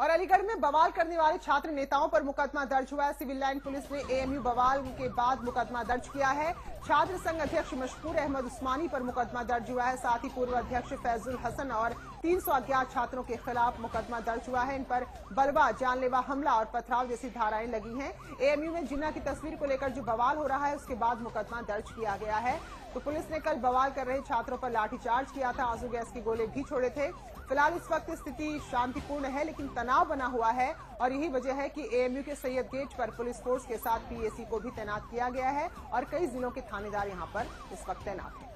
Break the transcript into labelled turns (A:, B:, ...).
A: और अलीगढ़ में बवाल करने वाले छात्र नेताओं पर मुकदमा दर्ज हुआ है। सिविल लाइन पुलिस ने एएमयू बवाल के बाद मुकदमा दर्ज किया है। छात्र संघ अध्यक्ष मशहूर अहमद उस्मानी पर मुकदमा दर्ज हुआ है। साथ ही पूर्व अध्यक्ष फैजुल हसन और तीन सौ अज्ञात छात्रों के खिलाफ मुकदमा दर्ज हुआ है। इन पर बलवा, जानलेवा हमला और पथराव जैसी धाराएँ लगी हैं। एएमयू में जिन्ना की तस्वीर को लेकर जो बवाल हो रहा है, उसके बाद मुकदमा दर्ज किया गया है। तो पुलिस ने कल बवाल कर रहे छात्रों पर लाठीचार्ज किया था। आँसू गैस के गोले भी छोड़े थे। फ़िलहाल इस वक्त स्थिति शांतिपूर्ण है, लेकिन तनाव बना हुआ है और यही वजह है कि एएमयू के सैयद गेट पर पुलिस फोर्स के साथ पीएसी को भी तैनात किया गया है और कई जिलों के थानेदार यहाँ पर इस वक्त तैनात हैं।